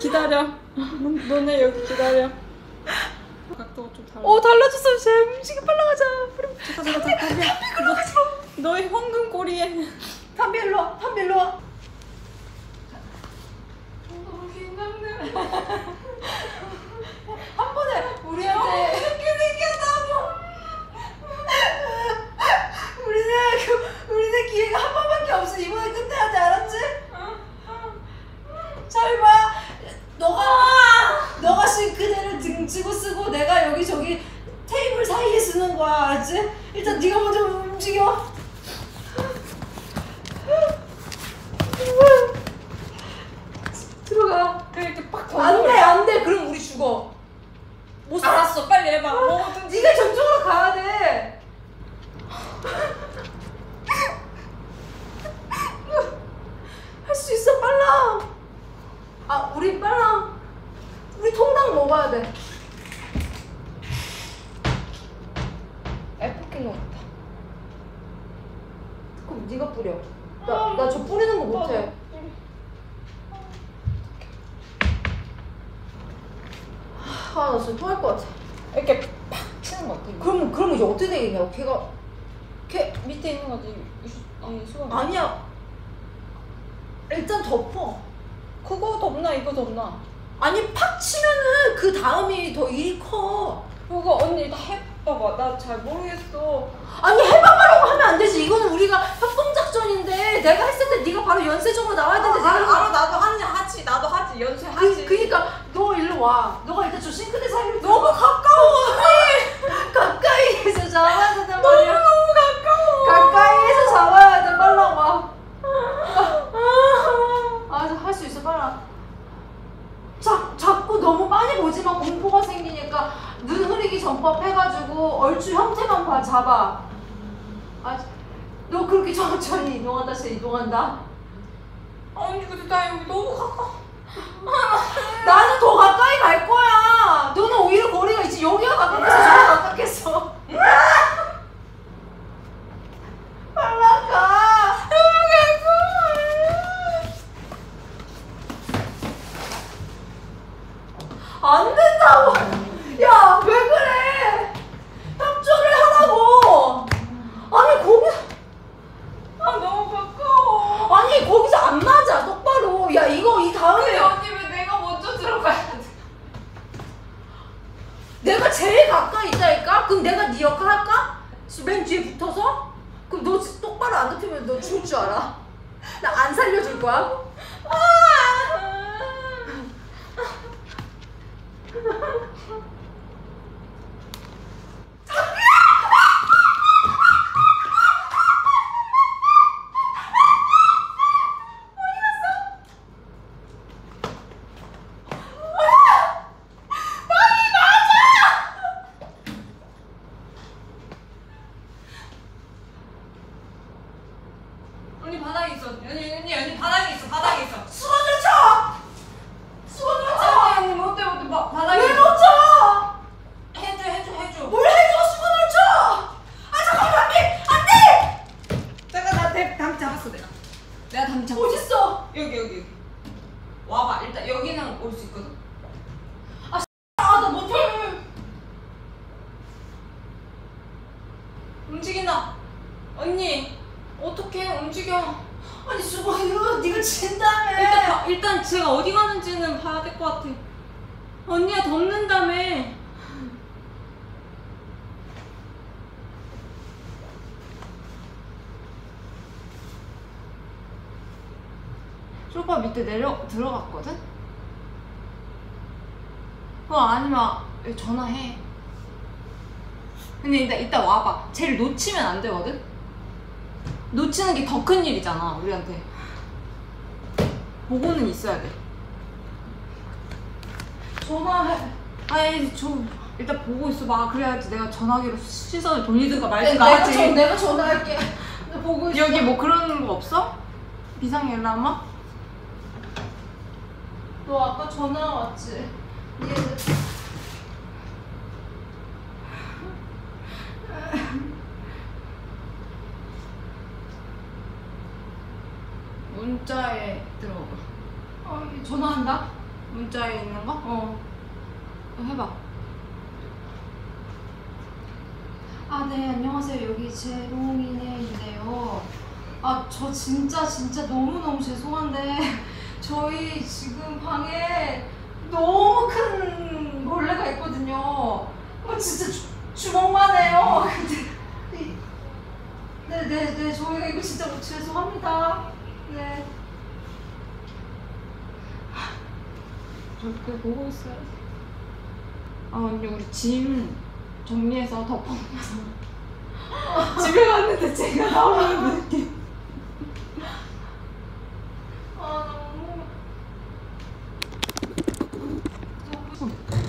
기다려. 너네 여기 기다려. 각도가 좀 달라. 어 달라졌어 쟤 움직이 빨라 가자 잠깐 잠깐 잠깐. 너, 너의 황금 꼬리에. 담비 일로 와 담비 일로 와 너무 긴장돼. 한 번에 우리한테 이렇게 생겼다고. 우리네 그- 우리네 기회가 한 번밖에 없어 이번에 끝내야 돼 알았지? 잘봐 너가 너가 싱크대를 등지고 쓰고 내가 여기 저기 테이블 사이에 쓰는 거야 알았지? 일단 네가 먼저 움직여 들어가 이렇게 빡 안돼 안 돼 그럼 우리 죽어 못 살았어. 빨리 해봐. 뭐든지. 네가 저쪽으로 가야 돼. 할 수 있어 빨라. 아 우리 빨라. 우리 통닭 먹어야 돼. 애플킹 같다. 그럼 네가 뿌려. 나 나 저 뿌리는 거 못해. 아나 지금 토할 것 같아. 이렇게 팍 치는 거 어때? 그럼 그럼 이제 어떻게 되겠냐? 걔가 걔 밑에 있는 거지. 이 수- 아니 수건. 아니야. 일단 덮어. 그거 덥나 이거 덥나? 아니 팍 치면은 그 다음이 더 일이 커. 그거 언니 다 해봐봐. 나 잘 모르겠어. 아니 해봐봐라고 하면 안 되지. 이거는 우리가 협동 작전인데 내가 했을 때 네가 바로 연쇄적으로 나와야 되는데 내가 알아 나도 하지 하지 나도 하지 연습 그, 그니까 너 일로 와. 너가 일단 저 싱크대 사이로 너무 가까워 가까이에서 잡아야 된단 말이야. 너무 가까워 가까이에서 잡아야 돼. 빨라 와. 아, 할 수 있어. 빨라. 자, 자꾸 너무 많이 보지만 공포가 생기니까 눈 흐리기 전법 해가지고 얼추 형태만 봐 잡아. 아, 너 그렇게 천천히 이동한다, 쟤 이동한다. 아니 근데 나 여기 너무 가까워 나는 더 가까이 갈 거야. 너는 오히려 거리가 있지. 여기가 가깝겠어, 저기가 가깝겠어. 빨라 가. 안 된다고. 야, 왜 그래? 협조를 하라고. 아니 거기 아 너무 가까워 아니 거기서 안 맞아 똑바로. 야 이거 이 근데 다음에 언니 왜 내가 먼저 들어가야 돼 내가 제일 가까이 있다니까? 그럼 내가 네 역할 할까? 맨 뒤에 붙어서? 그럼 너 지- 똑바로 안 눕히면 너 죽을 줄 알아? 나 안 살려줄 거야? 언 니 바닥에 있어 언니 언니 언니 바닥에 있어 바닥에 있어 수건을 쳐! 수건을 쳐! 언니 언니 못돼 못돼 바- 바닥에 왜 있어 못 쳐? 해줘 해줘 해줘 뭘 해줘 수건을 쳐! 아 잠깐만 안돼! 안돼! 잠깐 나담 잡았어 내가. 내가 담 잡았어. 어딨어? 여기 여기 여기. 와봐 일단 여기는 올 수 있거든. 아나 못해 움직인다. 언니 어떻게 움직여. 아니 이거 네가 진다며. 일단 봐- 일단 제가 어디 가는지는 봐야 될 것 같아. 언니가 덮는다며 소파 밑에 내려 들어갔거든? 어 아니면 전화해. 근데 일단 이따 와봐. 쟤를 놓치면 안 되거든? 놓치는 게 더 큰 일이잖아 우리한테. 보고는 있어야 돼. 전화해. 아니 좀 일단 보고 있어봐. 그래야지 내가 전화기로 시선을 돌리든가 내, 말든가 내가, 전, 내가 전화할게. 나 보고 있어. 여기 뭐 그런 거 없어? 비상일라마? 너 아까 전화 왔지? 얘 문자에 들어가. 어, 전화한다? 문자에 있는 거? 어. 어, 해봐. 아, 네, 안녕하세요. 여기 제롱이네인데요. 아, 저 진짜, 진짜 너무너무 죄송한데, 저희 지금 방에 너무 큰 벌레가 있거든요. 어, 진짜 주, 주먹만 해요. 근데, 이- 네, 네, 네, 저희가 이거 진짜 죄송합니다. 네. 저렇게 보고 있어요. 아 언니 우리 짐 정리해서 덮어놓어서 집에 갔는데 제가 나오는 느낌. Ooh.